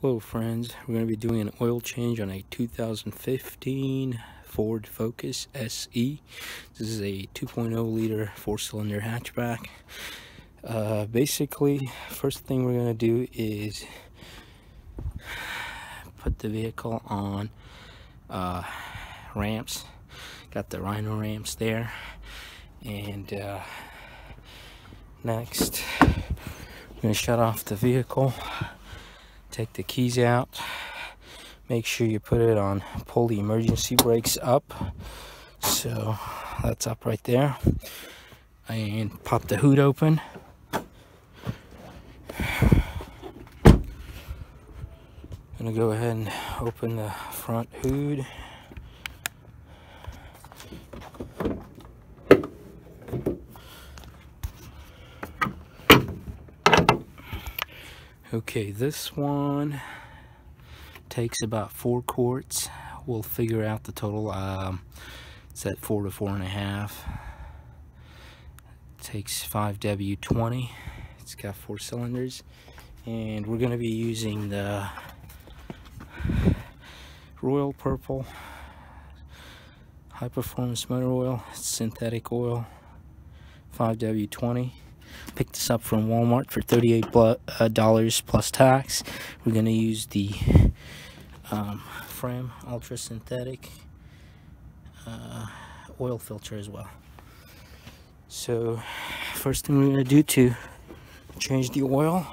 Hello friends, we're going to be doing an oil change on a 2015 Ford Focus SE. This is a 2.0 liter four cylinder hatchback. Uh, basically, first thing we're going to do is put the vehicle on uh, ramps. Got the Rhino ramps there. And uh, next, we're going to shut off the vehicle take the keys out. Make sure you put it on pull the emergency brakes up. So that's up right there. And pop the hood open. Gonna go ahead and open the front hood Okay, this one takes about four quarts. We'll figure out the total. Um, it's at four to four and a half. Takes 5W20. It's got four cylinders. And we're going to be using the Royal Purple High Performance Motor Oil. Synthetic oil. 5W20 picked this up from Walmart for $38 uh, plus tax. We're going to use the um, Fram Ultra Synthetic uh, oil filter as well. So first thing we're going to do to change the oil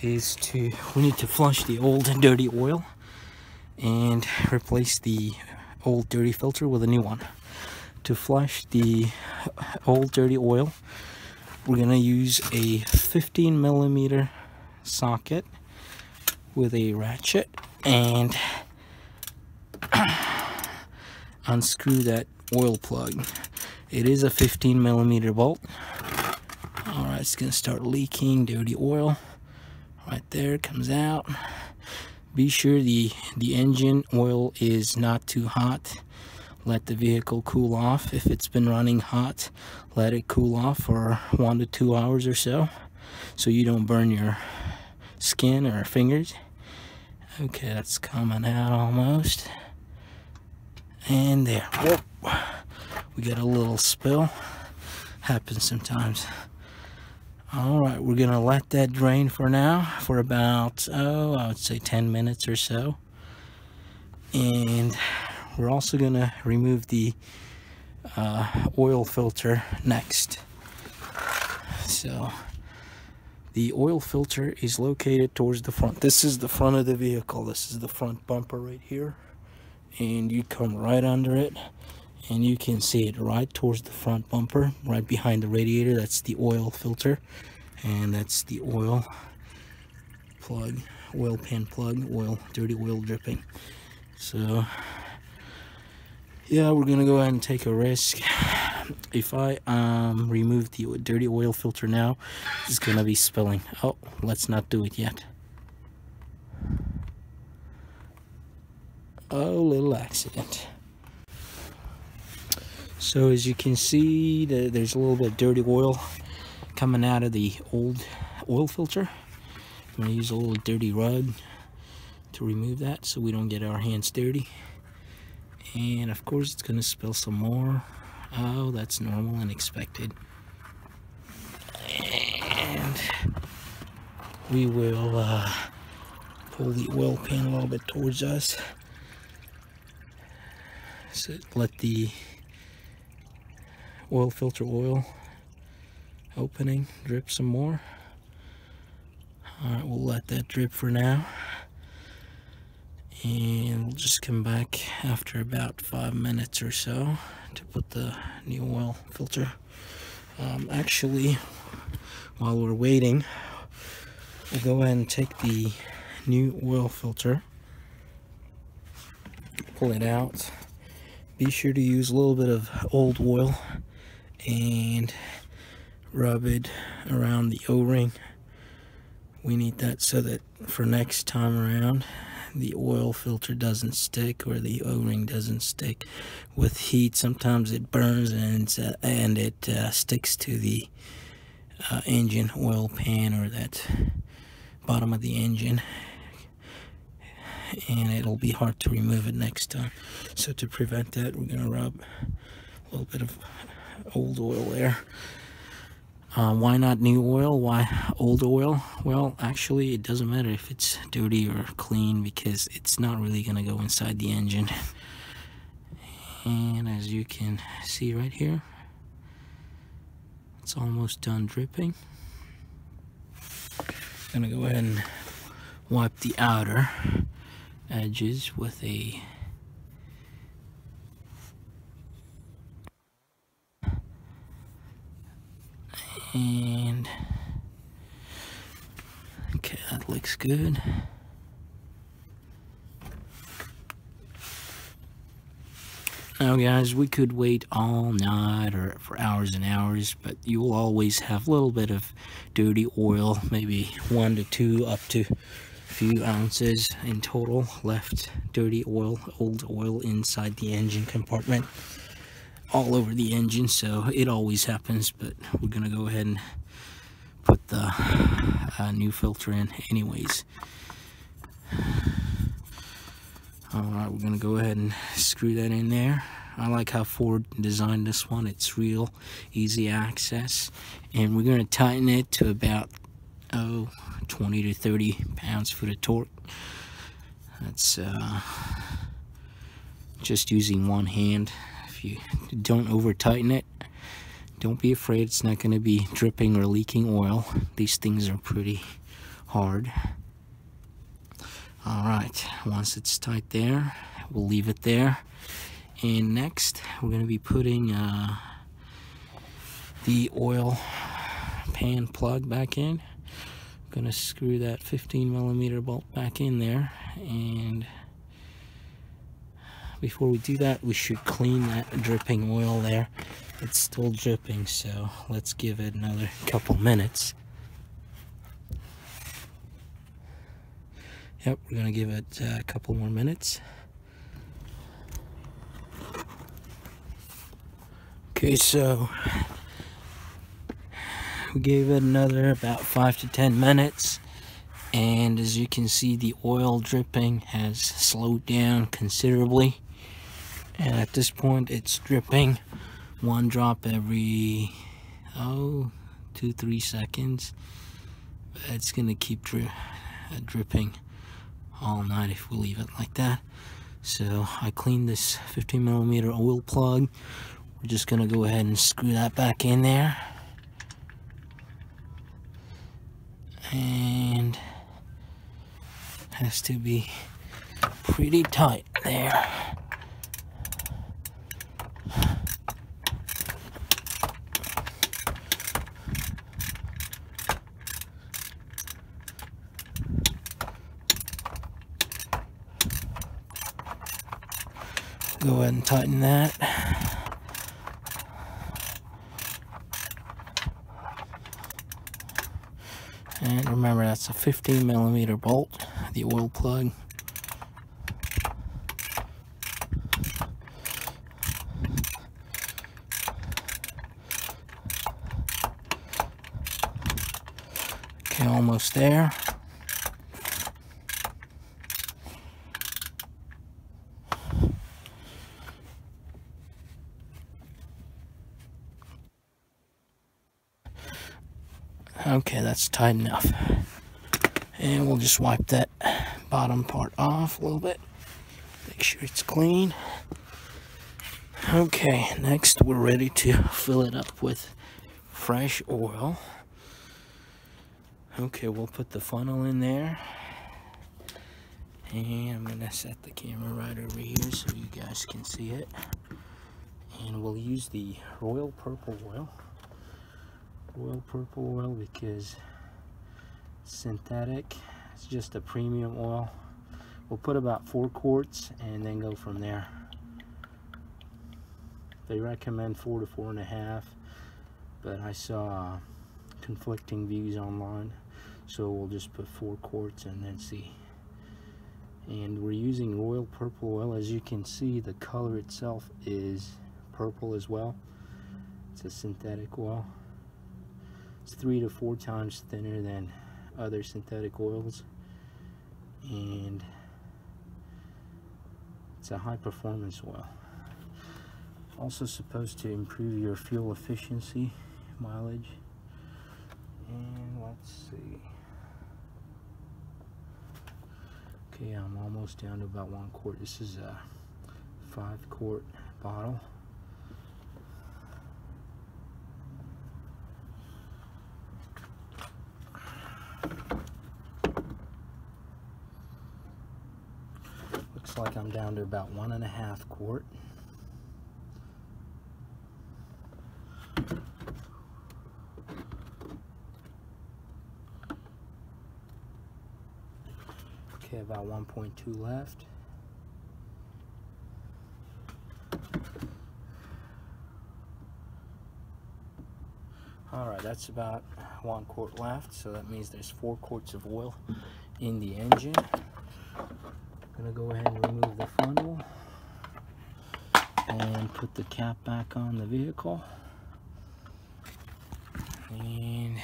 is to we need to flush the old dirty oil and replace the old dirty filter with a new one to flush the old dirty oil we're going to use a 15 millimeter socket with a ratchet and unscrew that oil plug. It is a 15 millimeter bolt. Alright, it's going to start leaking dirty oil. Right there, comes out. Be sure the, the engine oil is not too hot let the vehicle cool off. If it's been running hot let it cool off for one to two hours or so so you don't burn your skin or fingers. Okay that's coming out almost. And there. Whoop. we got a little spill. Happens sometimes. All right we're gonna let that drain for now for about oh i would say 10 minutes or so. And we're also going to remove the uh, oil filter next. So the oil filter is located towards the front. This is the front of the vehicle. This is the front bumper right here. And you come right under it and you can see it right towards the front bumper, right behind the radiator. That's the oil filter. And that's the oil plug, oil pan plug, oil, dirty oil dripping. So yeah we're gonna go ahead and take a risk. If I um, remove the dirty oil filter now it's gonna be spilling. Oh let's not do it yet. Oh little accident. So as you can see the, there's a little bit of dirty oil coming out of the old oil filter. I'm gonna use a little dirty rug to remove that so we don't get our hands dirty and of course it's gonna spill some more. Oh that's normal and expected. And we will uh, pull the oil pan a little bit towards us. So let the oil filter oil opening drip some more. All right we'll let that drip for now and we'll just come back after about five minutes or so to put the new oil filter. Um, actually while we're waiting we'll go ahead and take the new oil filter pull it out. Be sure to use a little bit of old oil and rub it around the o-ring. We need that so that for next time around the oil filter doesn't stick or the o-ring doesn't stick with heat sometimes it burns and, uh, and it uh, sticks to the uh, engine oil pan or that bottom of the engine and it'll be hard to remove it next time. So to prevent that, we're gonna rub a little bit of old oil there. Uh, why not new oil? Why old oil? Well, actually, it doesn't matter if it's dirty or clean because it's not really going to go inside the engine. And as you can see right here, it's almost done dripping. I'm going to go ahead and wipe the outer edges with a and okay that looks good. Now guys we could wait all night or for hours and hours but you will always have a little bit of dirty oil maybe one to two up to a few ounces in total left dirty oil old oil inside the engine compartment all over the engine so it always happens but we're gonna go ahead and put the uh, new filter in anyways. Alright we're gonna go ahead and screw that in there. I like how Ford designed this one. It's real easy access and we're gonna tighten it to about oh 20 to 30 pounds foot of torque. That's uh, just using one hand you don't over tighten it don't be afraid it's not going to be dripping or leaking oil. These things are pretty hard. All right once it's tight there we'll leave it there. And next we're going to be putting uh, the oil pan plug back in. I'm going to screw that 15 millimeter bolt back in there and before we do that we should clean that dripping oil there. It's still dripping so let's give it another couple minutes. Yep we're gonna give it uh, a couple more minutes. Okay so we gave it another about five to ten minutes and as you can see the oil dripping has slowed down considerably and at this point it's dripping. One drop every oh two three seconds. It's gonna keep dri uh, dripping all night if we leave it like that. So I cleaned this 15 millimeter oil plug. We're just gonna go ahead and screw that back in there. And has to be pretty tight there Go ahead and tighten that. And remember that's a 15 millimeter bolt, the oil plug. Okay, almost there. Okay, that's tight enough. And we'll just wipe that bottom part off a little bit. Make sure it's clean. Okay, next we're ready to fill it up with fresh oil. Okay, we'll put the funnel in there. And I'm to set the camera right over here so you guys can see it. And we'll use the Royal Purple oil royal purple oil because synthetic it's just a premium oil. We'll put about four quarts and then go from there. They recommend four to four and a half but I saw conflicting views online so we'll just put four quarts and then see. And we're using royal purple oil. As you can see the color itself is purple as well. It's a synthetic oil it's three to four times thinner than other synthetic oils and it's a high performance oil. Also supposed to improve your fuel efficiency, mileage. And let's see. Okay, I'm almost down to about one quart. This is a five quart bottle. Looks like I'm down to about one and a half quart. Okay, about 1.2 left. Alright, that's about one quart left, so that means there's four quarts of oil in the engine. I'm gonna go ahead and remove the funnel and put the cap back on the vehicle. And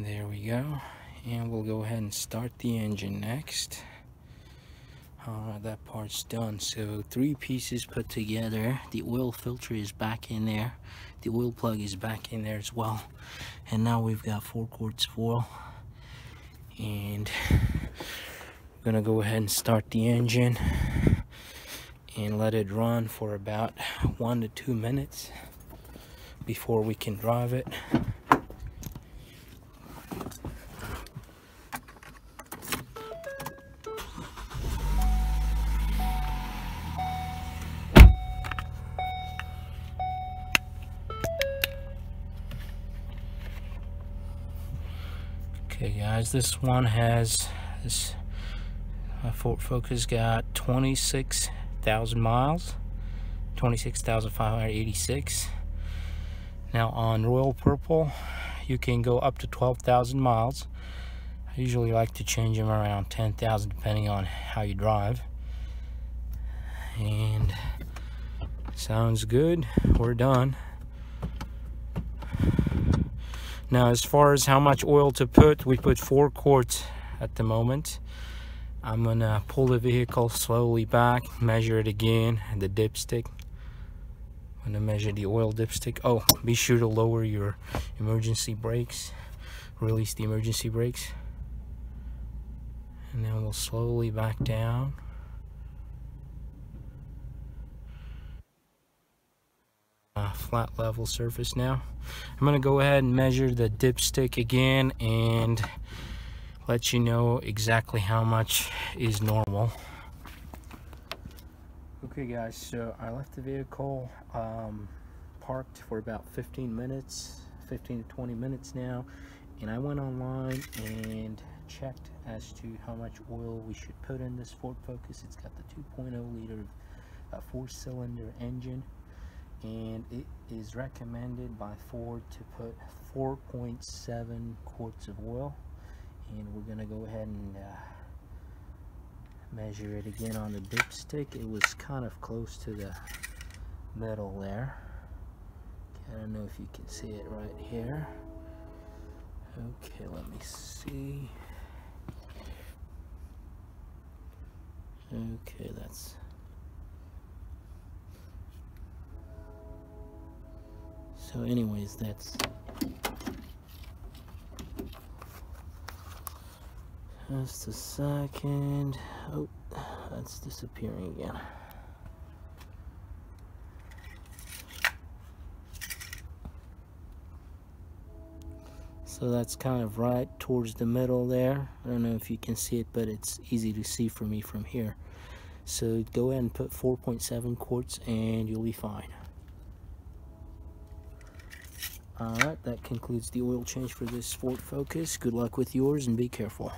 there we go. And we'll go ahead and start the engine next. Alright, that part's done. So three pieces put together. The oil filter is back in there. The oil plug is back in there as well. And now we've got four quarts of oil. And gonna go ahead and start the engine and let it run for about one to two minutes before we can drive it. Okay guys, this one has this Ford Focus got 26,000 miles, 26,586. Now on Royal Purple, you can go up to 12,000 miles. I usually like to change them around 10,000 depending on how you drive. And sounds good. We're done. Now, as far as how much oil to put, we put four quarts at the moment. I'm gonna pull the vehicle slowly back, measure it again, and the dipstick. I'm gonna measure the oil dipstick. Oh, be sure to lower your emergency brakes. Release the emergency brakes. And then we'll slowly back down. uh, flat level surface now. I'm to go ahead and measure the dipstick again and let you know exactly how much is normal. Okay guys, so I left the vehicle um, parked for about 15 minutes, 15 to 20 minutes now, and I went online and checked as to how much oil we should put in this Ford Focus. It's got the 2.0 liter uh, four cylinder engine and it is recommended by Ford to put 4.7 quarts of oil and we're gonna go ahead and uh, measure it again on the dipstick. It was kind of close to the metal there. I don't know if you can see it right here. Okay let me see. Okay that's so anyways that's just a second. Oh that's disappearing again. So that's kind of right towards the middle there. I don't know if you can see it but it's easy to see for me from here. So go ahead and put 4.7 quarts and you'll be fine. Alright, that concludes the oil change for this Ford Focus. Good luck with yours and be careful.